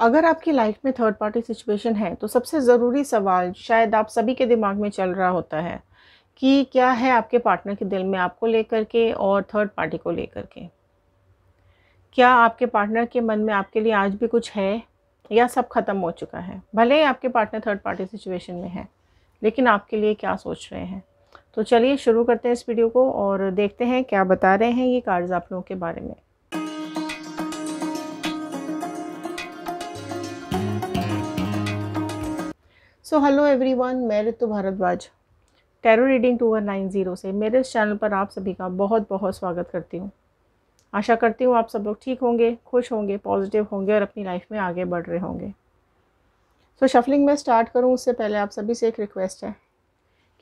अगर आपकी लाइफ में थर्ड पार्टी सिचुएशन है तो सबसे ज़रूरी सवाल शायद आप सभी के दिमाग में चल रहा होता है कि क्या है आपके पार्टनर के दिल में आपको लेकर के और थर्ड पार्टी को लेकर के? क्या आपके पार्टनर के मन में आपके लिए आज भी कुछ है या सब ख़त्म हो चुका है? भले ही आपके पार्टनर थर्ड पार्टी सिचुएशन में है, लेकिन आपके लिए क्या सोच रहे हैं? तो चलिए शुरू करते हैं इस वीडियो को और देखते हैं क्या बता रहे हैं ये कार्ड्स आप लोगों के बारे में। सो हेलो एवरीवन मैं Ritu Bhardwaj. Tarot reading two one nine zero से मेरे इस चैनल पर आप सभी का बहुत बहुत स्वागत करती हूँ। आशा करती हूँ आप सब लोग ठीक होंगे, खुश होंगे पॉजिटिव होंगे और अपनी लाइफ में आगे बढ़ रहे होंगे। तो शफलिंग में स्टार्ट करूँ, उससे पहले आप सभी से एक रिक्वेस्ट है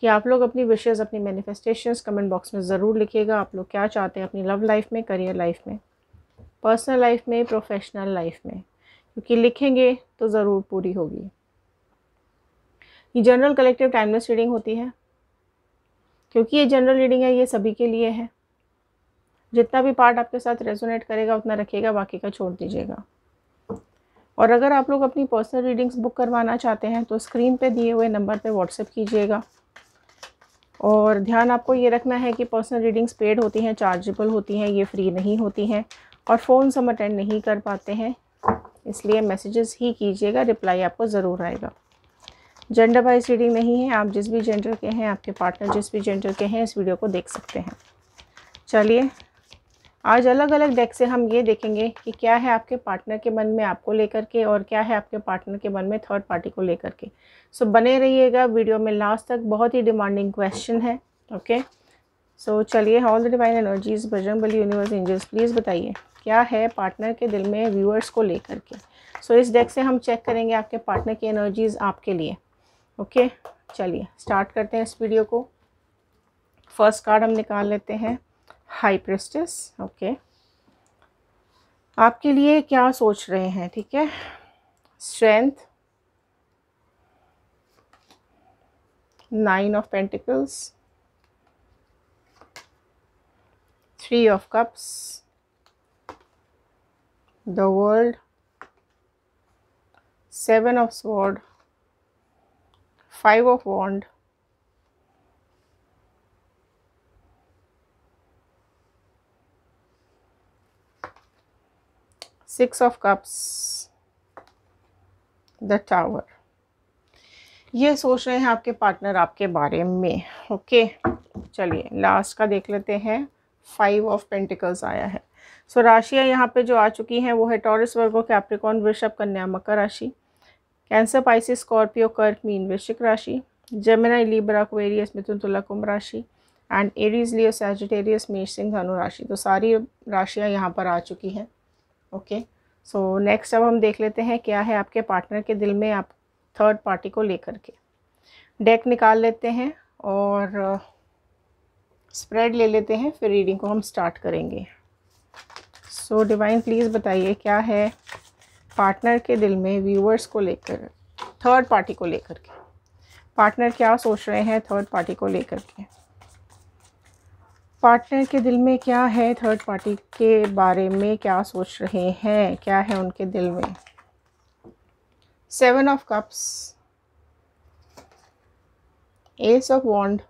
कि आप लोग अपनी विशेज़ अपनी मैनिफेस्टेशंस कमेंट बॉक्स में ज़रूर लिखिएगा। आप लोग क्या चाहते हैं अपनी लव लाइफ में करियर लाइफ में? पर्सनल लाइफ में प्रोफेशनल लाइफ में? क्योंकि लिखेंगे तो ज़रूर पूरी होगी। ये जनरल कलेक्टिव टाइमलेस रीडिंग होती है। क्योंकि ये जनरल रीडिंग है, ये सभी के लिए है। जितना भी पार्ट आपके साथ रेजोनेट करेगा, उतना रखिएगा, बाकी का छोड़ दीजिएगा। और अगर आप लोग अपनी पर्सनल रीडिंग्स बुक करवाना चाहते हैं तो स्क्रीन पे दिए हुए नंबर पे व्हाट्सएप कीजिएगा। और ध्यान आपको ये रखना है कि पर्सनल रीडिंग्स पेड होती हैं चार्जेबल होती हैं, ये फ्री नहीं होती हैं। और फ़ोन हम अटेंड नहीं कर पाते हैं, इसलिए मैसेजेस ही कीजिएगा रिप्लाई आपको ज़रूर आएगा। जेंडर वाइज रीडिंग नहीं है आप जिस भी जेंडर के हैं आपके पार्टनर जिस भी जेंडर के हैं इस वीडियो को देख सकते हैं। चलिए आज अलग अलग डेक से हम ये देखेंगे कि क्या है आपके पार्टनर के मन में आपको लेकर के और क्या है आपके पार्टनर के मन में थर्ड पार्टी को लेकर के। सो so, बने रहिएगा वीडियो में लास्ट तक। बहुत ही डिमांडिंग क्वेश्चन है ओके सो चलिए all the divine energies Bajrang Bali universe angels please बताइए क्या है पार्टनर के दिल में व्यूअर्स को लेकर के? सो so, इस डेक से हम चेक करेंगे आपके पार्टनर की एनर्जीज़ आपके लिए। ओके? चलिए स्टार्ट करते हैं इस वीडियो को। फ़र्स्ट कार्ड हम निकाल लेते हैं हाई प्रेस्टिस ओके आपके लिए क्या सोच रहे हैं, ठीक है? Strength nine of pentacles three of cups the world seven of sword five of wand six of cups the tower ये सोच रहे हैं आपके पार्टनर आपके बारे में ओके चलिए लास्ट का देख लेते हैं। फाइव ऑफ़ पेंटिकल्स आया है। सो so, राशियाँ यहाँ पे जो आ चुकी हैं वो है टॉरस वर्गो कैप्रिकॉन वृषभ कन्या मकर राशि। कैंसर पाइसिस स्कॉर्पियो कर्क मीन वृश्चिक राशि जेमिनाई लिब्रा क्वेरियस मिथुन तुला कुंभ राशि एंड एरीज लियो सैजिटेरियस मेष सिंह धनु राशि तो सारी राशियाँ यहाँ पर आ चुकी हैं ओके सो नेक्स्ट अब हम देख लेते हैं क्या है आपके पार्टनर के दिल में आप थर्ड पार्टी को लेकर के। डेक निकाल लेते हैं और स्प्रेड ले लेते हैं, फिर रीडिंग को हम स्टार्ट करेंगे। सो डिवाइन प्लीज़ बताइए क्या है पार्टनर के दिल में व्यूअर्स को लेकर थर्ड पार्टी को लेकर के। पार्टनर क्या सोच रहे हैं थर्ड पार्टी को लेकर के? पार्टनर के दिल में क्या है थर्ड पार्टी के बारे में क्या सोच रहे हैं? क्या है उनके दिल में? Seven of cups ace of wand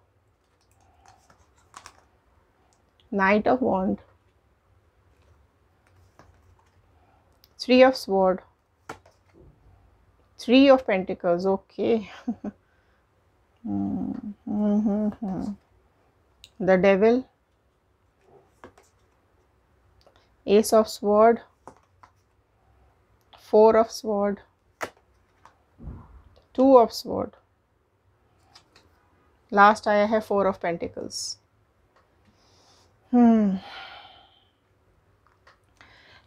knight of wand three of sword. Three of pentacles okay. The devil. Ace of sword. Four of sword. Two of sword. Last i have four of pentacles. Hmm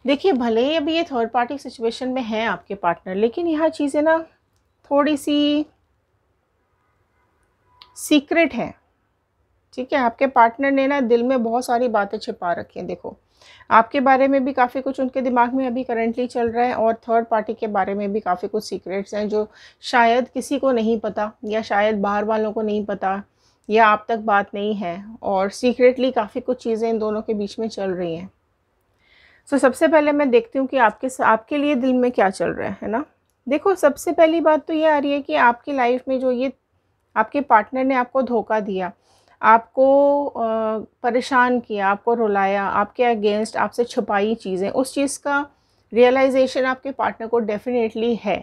देखिए, भले ही अभी ये third party situation में है आपके partner लेकिन यह चीज़ें ना थोड़ी सी सीक्रेट है। ठीक है, आपके पार्टनर ने ना दिल में बहुत सारी बातें छिपा रखी हैं, देखो। आपके बारे में भी काफ़ी कुछ उनके दिमाग में अभी करेंटली चल रहा है और थर्ड पार्टी के बारे में भी काफ़ी कुछ सीक्रेट्स हैं जो शायद किसी को नहीं पता या शायद बाहर वालों को नहीं पता या आप तक बात नहीं है और सीक्रेटली काफ़ी कुछ चीज़ें इन दोनों के बीच में चल रही हैं। सो so, सबसे पहले मैं देखती हूँ कि आपके आपके लिए दिल में क्या चल रहा है ना? देखो सबसे पहली बात तो ये आ रही है कि आपकी लाइफ में जो ये आपके पार्टनर ने आपको धोखा दिया आपको परेशान किया आपको रुलाया आपके अगेंस्ट आपसे छुपाई चीज़ें उस चीज़ का रियलाइजेशन आपके पार्टनर को डेफिनेटली है।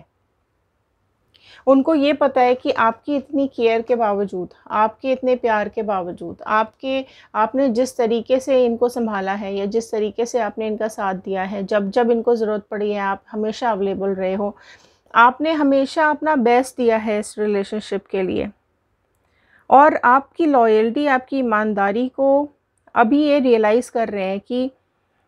उनको ये पता है कि आपकी इतनी केयर के बावजूद, आपके इतने प्यार के बावजूद, आपके, आपने जिस तरीके से इनको संभाला है या जिस तरीके से आपने इनका साथ दिया है, जब जब इनको ज़रूरत पड़ी है, आप हमेशा अवेलेबल रहे हो। आपने हमेशा अपना बेस्ट दिया है इस रिलेशनशिप के लिए। और आपकी लॉयल्टी आपकी ईमानदारी को अभी ये रियलाइज़ कर रहे हैं कि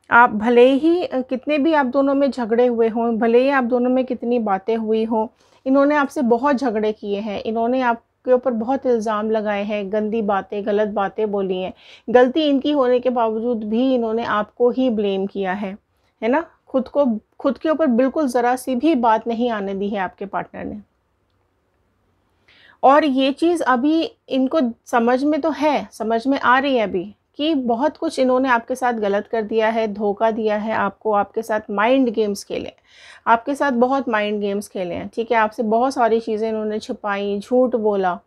आप भले ही कितने भी आप दोनों में झगड़े हुए हों, भले ही आप दोनों में कितनी बातें हुई हों इन्होंने आपसे बहुत झगड़े किए हैं, इन्होंने आपके ऊपर बहुत इल्ज़ाम लगाए हैं, गंदी बातें, गलत बातें बोली हैं। गलती इनकी होने के बावजूद भी इन्होंने आपको ही ब्लेम किया है है ना? खुद को, खुद के ऊपर बिल्कुल ज़रा सी भी बात नहीं आने दी है आपके पार्टनर ने। और ये चीज़ अभी इनको समझ में तो है, समझ में आ रही है अभी। कि बहुत कुछ इन्होंने आपके साथ गलत कर दिया है, धोखा दिया है आपको, आपके साथ माइंड गेम्स खेले। आपके साथ बहुत माइंड गेम्स खेले हैं, ठीक है? आपसे बहुत सारी चीज़ें इन्होंने छुपाई, झूठ बोला।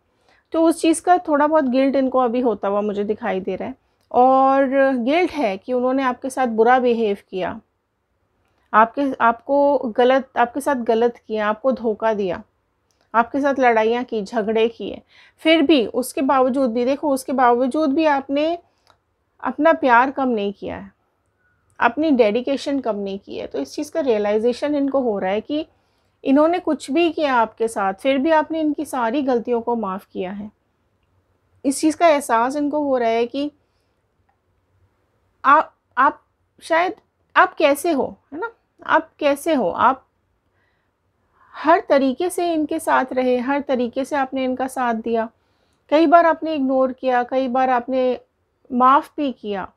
तो उस चीज़ का थोड़ा बहुत गिल्ट इनको अभी होता हुआ मुझे दिखाई दे रहा है। और गिल्ट है कि उन्होंने आपके साथ बुरा बिहेव किया। आपके, आपको गलत, आपके साथ गलत किया, आपको धोखा दिया। आपके साथ लड़ाइयाँ की, झगड़े किए। फिर भी उसके बावजूद भी, देखो उसके बावजूद भी आपने अपना प्यार कम नहीं किया है, अपनी डेडिकेशन कम नहीं की है। तो इस चीज़ का रियलाइजेशन इनको हो रहा है कि इन्होंने कुछ भी किया आपके साथ, फिर भी आपने इनकी सारी गलतियों को माफ़ किया है। इस चीज़ का एहसास इनको हो रहा है कि आप आप शायद, आप कैसे हो, है ना? आप कैसे हो? आप हर तरीके से इनके साथ रहे, हर तरीके से आपने इनका साथ दिया। कई बार आपने इग्नोर किया, कई बार आपने माफ़ भी किया।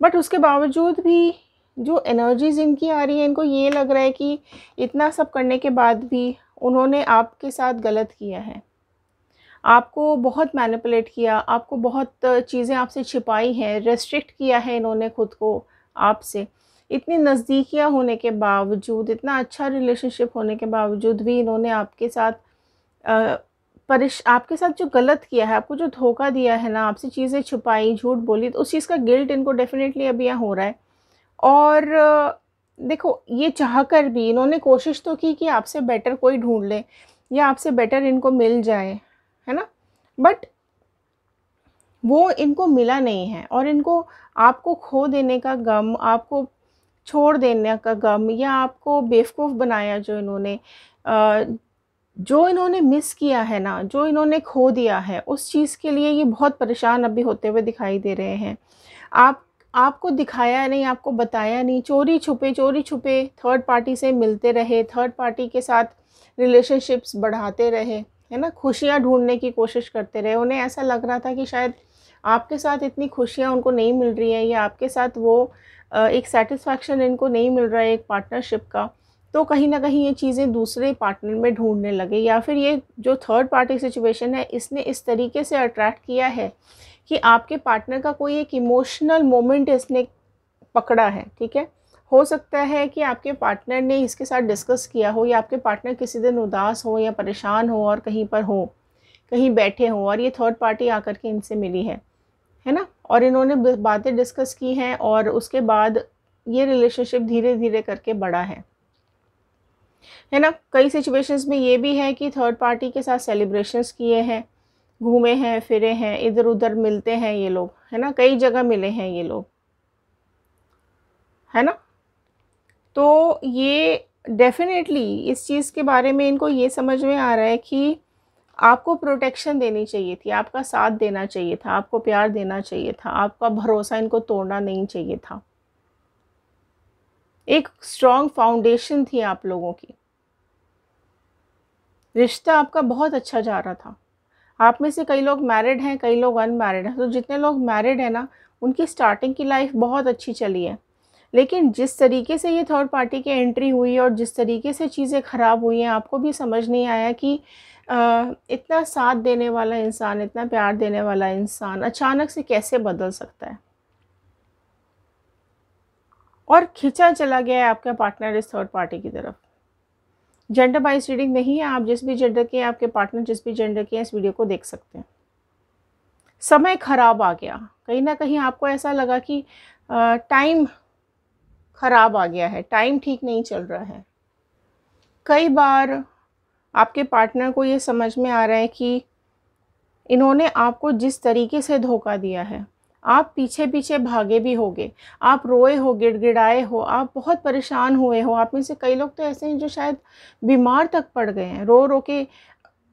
बट उसके बावजूद भी जो एनर्जीज इनकी आ रही है, इनको ये लग रहा है कि इतना सब करने के बाद भी उन्होंने आपके साथ गलत किया है। आपको बहुत मैनिपुलेट किया, आपको बहुत चीज़ें आपसे छिपाई हैं रेस्ट्रिक्ट किया है इन्होंने खुद को, आपसे। इतनी नज़दीकियाँ होने के बावजूद, इतना अच्छा रिलेशनशिप होने के बावजूद भी इन्होंने आपके साथ परिश, आपके साथ जो गलत किया है, आपको जो धोखा दिया है ना, आपसे चीज़ें छुपाई, झूठ बोली तो उस चीज़ का गिल्ट इनको डेफिनेटली अभी यहाँ हो रहा है। और, देखो, ये चाह कर भी इन्होंने कोशिश तो की कि आपसे बेटर कोई ढूंढ ले, या आपसे बेटर इनको मिल जाए, है ना? बट वो इनको मिला नहीं है, और इनको आपको खो देने का गम, आपको छोड़ देने का गम, या आपको बेवकूफ़ बनाया जो इन्होंने जो इन्होंने मिस किया है ना, जो इन्होंने खो दिया है, उस चीज़ के लिए ये बहुत परेशान अभी होते हुए दिखाई दे रहे हैं। आप, आपको दिखाया नहीं, आपको बताया नहीं, चोरी छुपे चोरी छुपे थर्ड पार्टी से मिलते रहे थर्ड पार्टी के साथ रिलेशनशिप्स बढ़ाते रहे, है ना? खुशियाँ ढूँढने की कोशिश करते रहे। उन्हें ऐसा लग रहा था कि शायद आपके साथ इतनी खुशियाँ उनको नहीं मिल रही हैं या आपके साथ वो एक सेटिस्फैक्शन इनको नहीं मिल रहा है एक पार्टनरशिप का। तो कहीं ना कहीं ये चीज़ें दूसरे पार्टनर में ढूँढने लगे या फिर ये जो थर्ड पार्टी सिचुएशन है, इसने इस तरीके से अट्रैक्ट किया है कि आपके पार्टनर का कोई एक इमोशनल मोमेंट इसने पकड़ा है, ठीक है? हो सकता है कि आपके पार्टनर ने इसके साथ डिस्कस किया हो या आपके पार्टनर किसी दिन उदास हो या परेशान हो और कहीं पर हो, कहीं बैठे हों और ये थर्ड पार्टी आकर के इनसे मिली है है ना? और इन्होंने बातें डिस्कस की हैं और उसके बाद ये रिलेशनशिप धीरे धीरे करके बढ़ा है। है ना? कई सिचुएशंस में ये भी है कि थर्ड पार्टी के साथ सेलिब्रेशंस किए हैं, घूमे हैं, फिरे हैं इधर उधर मिलते हैं ये लोग, है ना? कई जगह मिले हैं ये लोग, है ना? तो ये डेफिनेटली इस चीज़ के बारे में इनको ये समझ में आ रहा है कि आपको प्रोटेक्शन देनी चाहिए थी, आपका साथ देना चाहिए था, आपको प्यार देना चाहिए था, आपका भरोसा इनको तोड़ना नहीं चाहिए था। एक स्ट्रॉन्ग फाउंडेशन थी आप लोगों की। रिश्ता आपका बहुत अच्छा जा रहा था। आप में से कई लोग मैरिड हैं कई लोग अनमैरिड हैं तो जितने लोग मैरिड हैं ना उनकी स्टार्टिंग की लाइफ बहुत अच्छी चली है। लेकिन जिस तरीके से ये थर्ड पार्टी की एंट्री हुई और जिस तरीके से चीज़ें ख़राब हुई हैं आपको भी समझ नहीं आया कि आ, इतना साथ देने वाला इंसान इतना प्यार देने वाला इंसान अचानक से कैसे बदल सकता है। और खिंचा चला गया है आपका पार्टनर इस थर्ड पार्टी की तरफ़। जेंडर बाइस रीडिंग नहीं है, आप जिस भी जेंडर के हैं, आपके पार्टनर जिस भी जेंडर के हैं, इस वीडियो को देख सकते हैं। समय खराब आ गया। कहीं ना कहीं आपको ऐसा लगा कि टाइम ख़राब आ गया है टाइम ठीक नहीं चल रहा है। कई बार आपके पार्टनर को ये समझ में आ रहा है कि इन्होंने आपको जिस तरीके से धोखा दिया है आप पीछे पीछे भागे भी होगे। आप रोए हो, गिड़गिड़ाए हो, आप बहुत परेशान हुए हो। आप में से कई लोग तो ऐसे हैं जो शायद बीमार तक पड़ गए हैं, रो रो के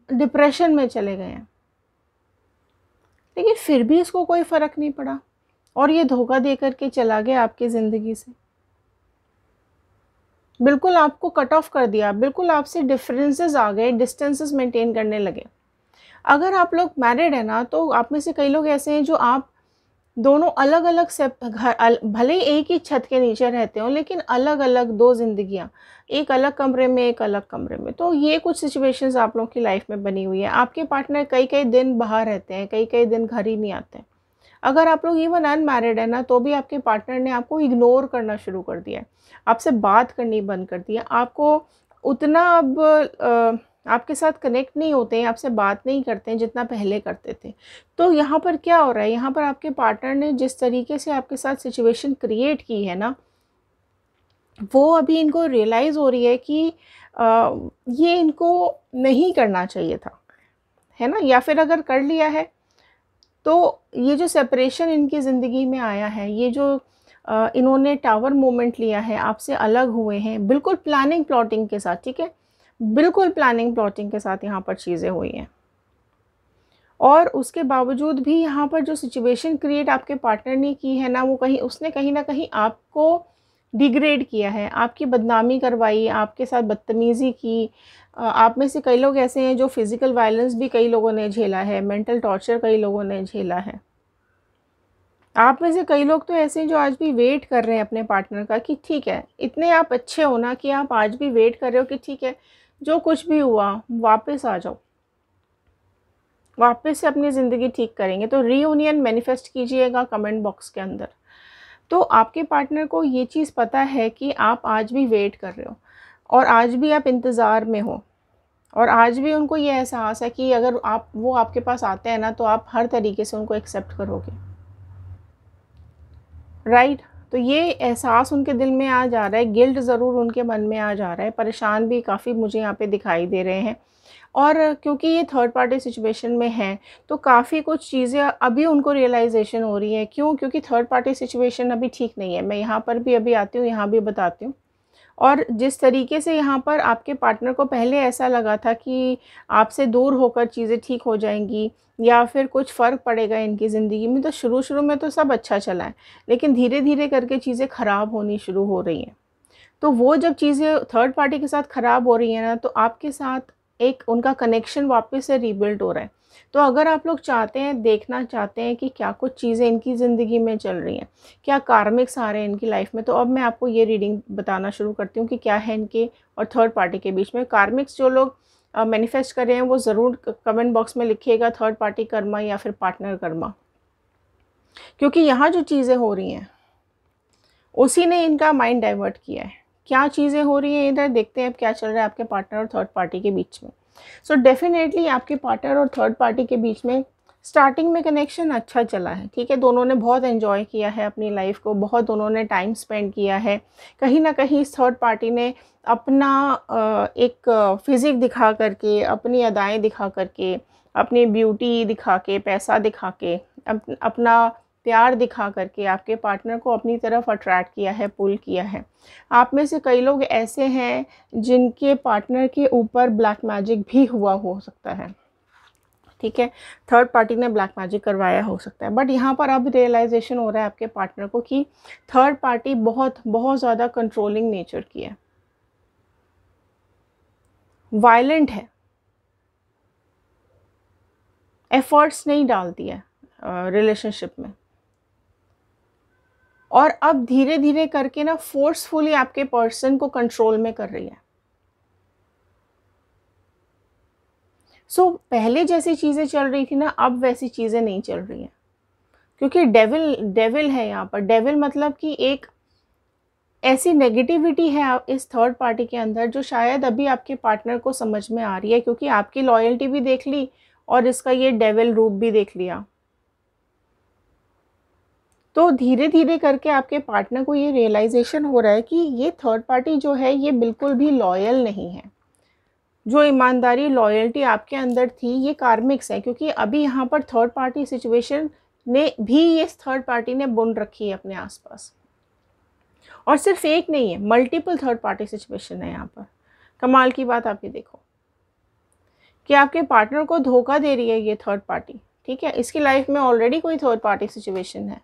डिप्रेशन में चले गए हैं। लेकिन फिर भी इसको कोई फ़र्क नहीं पड़ा और ये धोखा दे करके चला गया आपकी ज़िंदगी से। बिल्कुल आपको कट ऑफ़ कर दिया, बिल्कुल आपसे डिफरेंसेस आ गए डिस्टेंसेस मेंटेन करने लगे। अगर आप लोग मैरिड हैं ना तो आप में से कई लोग ऐसे हैं जो आप दोनों अलग अलग से घर भले ही एक ही छत के नीचे रहते हो, लेकिन अलग अलग दो ज़िंदगियाँ, एक अलग कमरे में, एक अलग कमरे में। तो ये कुछ सिचुएशंस आप लोगों की लाइफ में बनी हुई है। आपके पार्टनर कई कई दिन बाहर रहते हैं कई कई दिन घर ही नहीं आते हैं। अगर आप लोग इवन अनमैरिड है ना तो भी आपके पार्टनर ने आपको इग्नोर करना शुरू कर दिया है। आपसे बात करनी बंद कर दिया आपको उतना अब आपके साथ कनेक्ट नहीं होते हैं आपसे बात नहीं करते हैं जितना पहले करते थे। तो यहाँ पर क्या हो रहा है? यहाँ पर आपके पार्टनर ने जिस तरीके से आपके साथ सिचुएशन क्रिएट की है ना वो अभी इनको रियलाइज़ हो रही है कि आ, ये इनको नहीं करना चाहिए था है ना? या फिर अगर कर लिया है तो ये जो सेपरेशन इनकी ज़िंदगी में आया है ये जो आ, इन्होंने टावर मोमेंट लिया है आपसे अलग हुए हैं बिल्कुल प्लानिंग प्लॉटिंग के साथ ठीक है? बिल्कुल प्लानिंग प्लॉटिंग के साथ यहाँ पर चीज़ें हुई हैं। और उसके बावजूद भी यहाँ पर जो सिचुएशन क्रिएट आपके पार्टनर ने की है ना, वो कहीं, उसने कहीं ना कहीं आपको डिग्रेड किया है। आपकी बदनामी करवाई, आपके साथ बदतमीज़ी की। आप में से कई लोग ऐसे हैं जो फ़िज़िकल वायलेंस भी कई लोगों ने झेला है मेंटल टॉर्चर कई लोगों ने झेला है। आप में से कई लोग तो ऐसे हैं जो आज भी वेट कर रहे हैं अपने पार्टनर का कि ठीक है, इतने आप अच्छे हो ना कि आप आज भी वेट कर रहे हो कि ठीक है जो कुछ भी हुआ, वापस आ जाओ। वापस से अपनी ज़िंदगी ठीक करेंगे। तो रीयूनियन मैनिफेस्ट कीजिएगा कमेंट बॉक्स के अंदर। तो आपके पार्टनर को ये चीज़ पता है कि आप आज भी वेट कर रहे हो और आज भी आप इंतज़ार में हो और आज भी उनको ये एहसास है कि अगर आप, वो आपके पास आते हैं ना तो आप हर तरीके से उनको एक्सेप्ट करोगे। Right right? तो ये एहसास उनके दिल में आ जा रहा है, गिल्ट ज़रूर उनके मन में आ जा रहा है, परेशान भी काफ़ी मुझे यहाँ पे दिखाई दे रहे हैं। और क्योंकि ये थर्ड पार्टी सिचुएशन में हैं तो काफ़ी कुछ चीज़ें अभी उनको रियलाइजेशन हो रही है। क्यों? क्योंकि थर्ड पार्टी सिचुएशन अभी ठीक नहीं है। मैं यहाँ पर भी अभी आती हूँ, यहाँ भी बताती हूँ। और जिस तरीके से यहाँ पर आपके पार्टनर को पहले ऐसा लगा था कि आपसे दूर होकर चीज़ें ठीक हो जाएँगी या फिर कुछ फ़र्क पड़ेगा इनकी ज़िंदगी में तो शुरू शुरू में तो सब अच्छा चला है, लेकिन धीरे धीरे करके चीज़ें ख़राब होनी शुरू हो रही हैं। तो वो जब चीज़ें थर्ड पार्टी के साथ ख़राब हो रही हैं ना तो आपके साथ एक उनका कनेक्शन वापस से रीबिल्ड हो रहा है। तो अगर आप लोग चाहते हैं, देखना चाहते हैं कि क्या कुछ चीज़ें इनकी ज़िंदगी में चल रही हैं, क्या कार्मिक्स आ रहे हैं इनकी लाइफ में तो अब मैं आपको ये रीडिंग बताना शुरू करती हूँ कि क्या है इनके और थर्ड पार्टी के बीच में। कार्मिक्स जो लोग मैनिफेस्ट कर रहे हैं, वो ज़रूर कमेंट बॉक्स में लिखिएगा थर्ड पार्टी कर्मा या फिर पार्टनर कर्मा। क्योंकि यहाँ जो चीज़ें हो रही हैं, उसी ने इनका माइंड डाइवर्ट किया है। क्या चीज़ें हो रही हैं इधर, देखते हैं अब क्या चल रहा है आपके पार्टनर और थर्ड पार्टी के बीच में। सो so डेफिनेटली आपके पार्टनर और थर्ड पार्टी के बीच में स्टार्टिंग में कनेक्शन अच्छा चला है, ठीक है? दोनों ने बहुत एंजॉय किया है अपनी लाइफ को, बहुत दोनों ने टाइम स्पेंड किया है। कहीं ना कहीं इस थर्ड पार्टी ने अपना एक फिज़िक दिखा करके, अपनी अदाएँ दिखा करके, अपनी ब्यूटी दिखा के, पैसा दिखा के अपना प्यार दिखा करके आपके पार्टनर को अपनी तरफ़ अट्रैक्ट किया है पुल किया है। आप में से कई लोग ऐसे हैं जिनके पार्टनर के ऊपर ब्लैक मैजिक भी हुआ हो सकता है। ठीक है? थर्ड पार्टी ने ब्लैक मैजिक करवाया हो सकता है। बट यहाँ पर अब रियलाइजेशन हो रहा है आपके पार्टनर को कि थर्ड पार्टी बहुत बहुत ज़्यादा कंट्रोलिंग नेचर की है। वायलेंट है। एफर्ट्स नहीं डालती है रिलेशनशिप में। और अब धीरे धीरे करके ना फोर्सफुली आपके पर्सन को कंट्रोल में कर रही है। सो so, पहले जैसी चीज़ें चल रही थी ना अब वैसी चीज़ें नहीं चल रही हैं। क्योंकि डेविल डेविल है यहाँ पर। डेविल मतलब कि एक ऐसी नेगेटिविटी है इस थर्ड पार्टी के अंदर जो शायद अभी आपके पार्टनर को समझ में आ रही है क्योंकि आपकी लॉयल्टी भी देख ली और इसका ये डेविल रूप भी देख लिया। तो धीरे धीरे करके आपके पार्टनर को ये रियलाइजेशन हो रहा है कि ये थर्ड पार्टी जो है, ये बिल्कुल भी लॉयल नहीं है। जो ईमानदारी लॉयल्टी आपके अंदर थी, ये कार्मिक्स है, क्योंकि अभी यहाँ पर थर्ड पार्टी सिचुएशन ने भी ये थर्ड पार्टी ने बुन रखी है अपने आसपास। और सिर्फ़ एक नहीं है मल्टीपल थर्ड पार्टी सिचुएशन है यहाँ पर। कमाल की बात आप ये देखो। कि आपके पार्टनर को धोखा दे रही है ये थर्ड पार्टी ठीक है? इसकी लाइफ में ऑलरेडी कोई थर्ड पार्टी सिचुएशन है।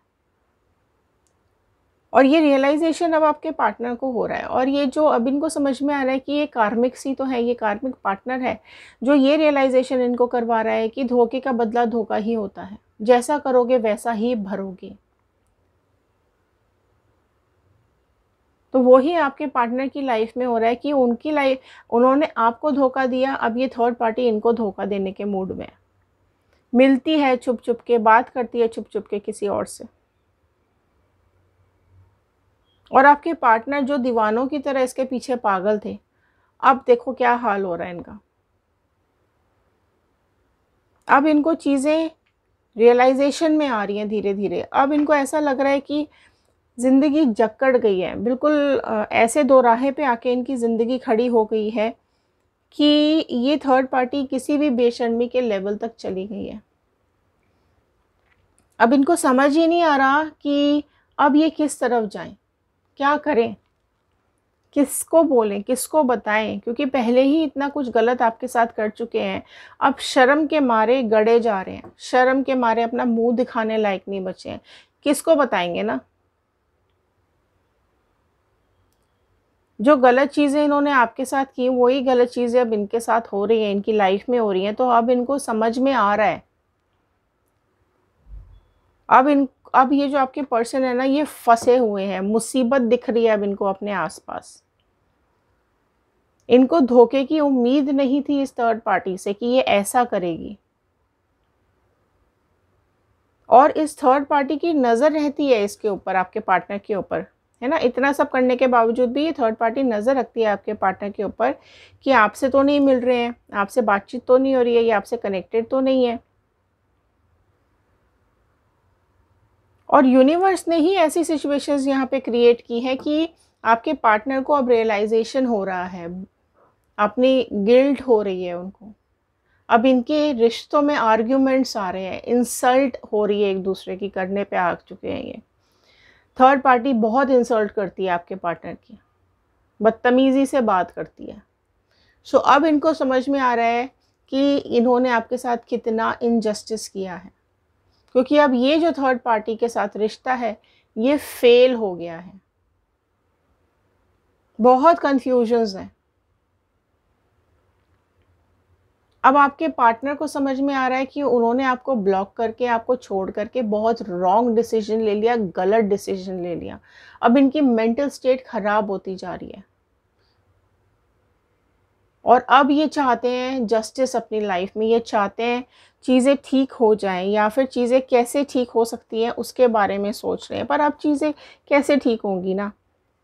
और ये रियलाइजेशन अब आपके पार्टनर को हो रहा है। और ये जो अब इनको समझ में आ रहा है कि ये कार्मिक सी तो है, ये कार्मिक पार्टनर है, जो ये रियलाइजेशन इनको करवा रहा है कि धोखे का बदला धोखा ही होता है। जैसा करोगे वैसा ही भरोगे। तो वही आपके पार्टनर की लाइफ में हो रहा है कि उनकी लाइफ उन्होंने आपको धोखा दिया, अब ये थर्ड पार्टी इनको धोखा देने के मूड में मिलती है छुप छुप के, बात करती है छुप छुप के किसी और से। और आपके पार्टनर जो दीवानों की तरह इसके पीछे पागल थे, अब देखो क्या हाल हो रहा है इनका। अब इनको चीज़ें रियलाइजेशन में आ रही हैं धीरे धीरे अब इनको ऐसा लग रहा है कि ज़िंदगी जकड़ गई है। बिल्कुल ऐसे दो राहे पे आके इनकी ज़िंदगी खड़ी हो गई है कि ये थर्ड पार्टी किसी भी बेशर्मी के लेवल तक चली गई है। अब इनको समझ ही नहीं आ रहा कि अब ये किस तरफ़ जाएँ। क्या करें? किसको बोलें? किसको बताएँ? क्योंकि पहले ही इतना कुछ गलत आपके साथ कर चुके हैं। अब शर्म के मारे गड़े जा रहे हैं। शर्म के मारे अपना मुँह दिखाने लायक नहीं बचे हैं। किसको बताएँगे ना? जो गलत चीज़ें इन्होंने आपके साथ की, वही गलत चीज़ें अब इनके साथ हो रही हैं, इनकी लाइफ में हो रही हैं तो अब इनको समझ में आ रहा है। अब इन अब ये जो आपके पर्सन है ना, ये फंसे हुए हैं। मुसीबत दिख रही है अब इनको अपने आसपास। इनको धोखे की उम्मीद नहीं थी इस थर्ड पार्टी से कि ये ऐसा करेगी। और इस थर्ड पार्टी की नज़र रहती है इसके ऊपर, आपके पार्टनर के ऊपर। है ना? इतना सब करने के बावजूद भी ये थर्ड पार्टी नज़र रखती है आपके पार्टनर के ऊपर कि आपसे तो नहीं मिल रहे हैं, आपसे बातचीत तो नहीं हो रही है, ये आपसे कनेक्टेड तो नहीं है। और यूनिवर्स ने ही ऐसी सिचुएशंस यहाँ पे क्रिएट की है कि आपके पार्टनर को अब रियलाइजेशन हो रहा है, अपनी गिल्ट हो रही है उनको। अब इनके रिश्तों में आर्ग्यूमेंट्स आ रहे हैं इंसल्ट हो रही है एक दूसरे की, करने पे आ चुके हैं ये। थर्ड पार्टी बहुत इंसल्ट करती है आपके पार्टनर की, बदतमीज़ी से बात करती है। सो अब इनको समझ में आ रहा है कि इन्होंने आपके साथ कितना इनजस्टिस किया है। क्योंकि अब ये जो थर्ड पार्टी के साथ रिश्ता है, ये फेल हो गया है। बहुत कंफ्यूजन्स हैं। अब आपके पार्टनर को समझ में आ रहा है कि उन्होंने आपको ब्लॉक करके, आपको छोड़ करके बहुत रॉन्ग डिसीज़न ले लिया, गलत डिसीज़न ले लिया। अब इनकी मेंटल स्टेट ख़राब होती जा रही है। और अब ये चाहते हैं जस्टिस अपनी लाइफ में, ये चाहते हैं चीज़ें ठीक हो जाएँ या फिर चीज़ें कैसे ठीक हो सकती हैं उसके बारे में सोच रहे हैं। पर अब चीज़ें कैसे ठीक होंगी ना?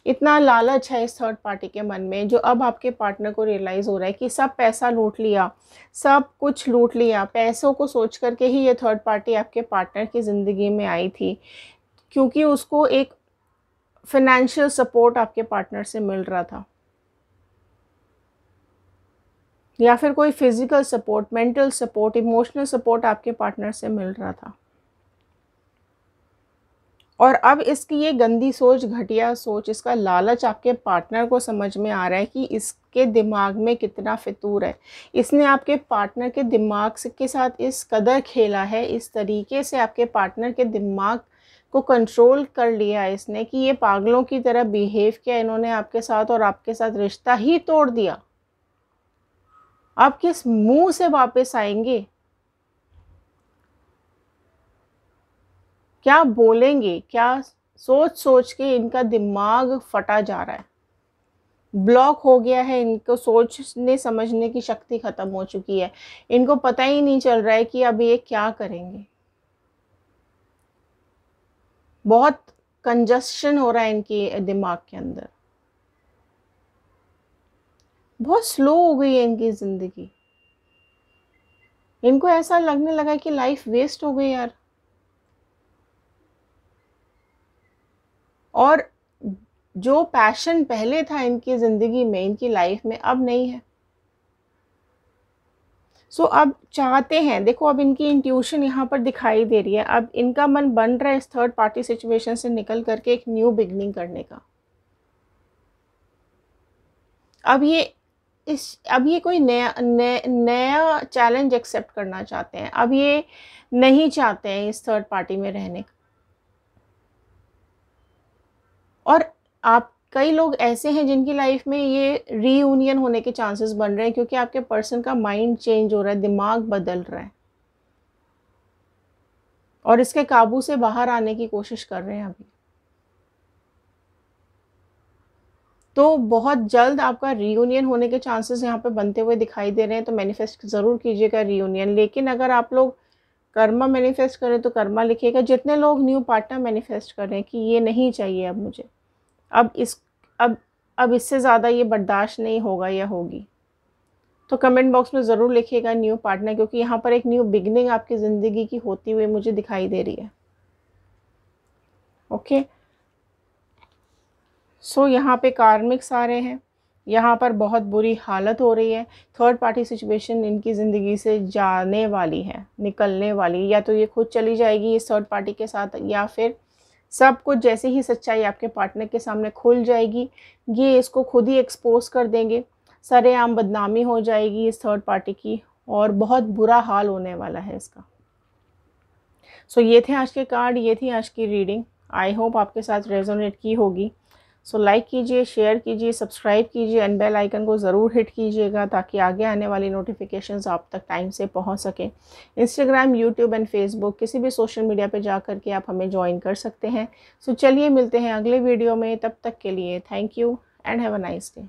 इतना लालच है इस थर्ड पार्टी के मन में जो अब आपके पार्टनर को रियलाइज़ हो रहा है कि सब पैसा लूट लिया, सब कुछ लूट लिया, पैसों को सोच करके ही ये थर्ड पार्टी आपके पार्टनर की ज़िंदगी में आई थी। क्योंकि उसको एक फिनेंशियल सपोर्ट आपके पार्टनर से मिल रहा था। या फिर कोई physical support mental support emotional support आपके पार्टनर से मिल रहा था। और अब इसकी ये गंदी सोच, घटिया सोच, इसका लालच आपके पार्टनर को समझ में आ रहा है कि इसके दिमाग में कितना फितूर है। इसने आपके पार्टनर के दिमाग के साथ इस कदर खेला है, इस तरीके से आपके पार्टनर के दिमाग को कंट्रोल कर लिया इसने कि ये पागलों की तरह बिहेव किया इन्होंने आपके साथ और आपके साथ रिश्ता ही तोड़ दिया। आप किस मुँह से वापस आएँगे? क्या बोलेंगे? क्या सोच सोच के इनका दिमाग फटा जा रहा है? ब्लॉक हो गया है इनको सोचने, समझने की शक्ति ख़त्म हो चुकी है। इनको पता ही नहीं चल रहा है कि अब ये क्या करेंगे। बहुत कंजस्शन हो रहा है इनके दिमाग के अंदर। बहुत स्लो हो गई है इनकी ज़िंदगी। इनको ऐसा लगने लगा कि लाइफ वेस्ट हो गई यार। और जो पैशन पहले था इनकी ज़िंदगी में इनकी लाइफ में अब नहीं है। सो so, अब चाहते हैं देखो अब इनकी इंट्यूशन यहाँ पर दिखाई दे रही है। अब इनका मन बन रहा है इस थर्ड पार्टी सिचुएशन से निकल करके एक न्यू बिगनिंग करने का। अब ये इस, अब ये कोई नया नया नया चैलेंज एक्सेप्ट करना चाहते हैं, अब ये नहीं चाहते हैं इस थर्ड पार्टी में रहने का। और आप, कई लोग ऐसे हैं जिनकी लाइफ में ये रीयूनियन होने के चांसेस बन रहे हैं क्योंकि आपके पर्सन का माइंड चेंज हो रहा है, दिमाग बदल रहा है। और इसके काबू से बाहर आने की कोशिश कर रहे हैं अभी। तो बहुत जल्द आपका रीयूनियन होने के चांसेस यहाँ पे बनते हुए दिखाई दे रहे हैं तो मैनिफेस्ट ज़रूर कीजिएगा रीयूनियन लेकिन अगर आप लोग कर्मा मैनिफेस्ट करें तो कर्मा लिखिएगा, जितने लोग न्यू पार्टनर मैनिफेस्ट कर रहे हैं कि ये नहीं चाहिए अब मुझे, अब इस, अब अब इससे ज़्यादा ये बर्दाश्त नहीं होगा या होगी तो कमेंट बॉक्स में ज़रूर लिखिएगा न्यू पार्टनर क्योंकि यहाँ पर एक न्यू बिगनिंग आपकी ज़िंदगी की होती हुई मुझे दिखाई दे रही है। ओके सो यहाँ पे कार्मिक्स आ रहे हैं। यहाँ पर बहुत बुरी हालत हो रही है। थर्ड पार्टी सिचुएशन इनकी ज़िंदगी से जाने वाली है निकलने वाली। या तो ये खुद चली जाएगी इस थर्ड पार्टी के साथ या फिर सब कुछ जैसे ही सच्चाई आपके पार्टनर के सामने खुल जाएगी ये इसको खुद ही एक्सपोज कर देंगे। सरेआम बदनामी हो जाएगी इस थर्ड पार्टी की और बहुत बुरा हाल होने वाला है इसका। सो so, ये थे आज के कार्ड ये थी आज की रीडिंग आई होप आपके साथ रेजोनेट की होगी। सो लाइक कीजिए शेयर कीजिए सब्सक्राइब कीजिए एंड बेल आइकन को ज़रूर हिट कीजिएगा ताकि आगे आने वाली नोटिफिकेशंस आप तक टाइम से पहुँच सकें। इंस्टाग्राम यूट्यूब एंड फेसबुक किसी भी सोशल मीडिया पर जा करके आप हमें ज्वाइन कर सकते हैं। सो so, चलिए मिलते हैं अगले वीडियो में तब तक के लिए thank you and have a nice day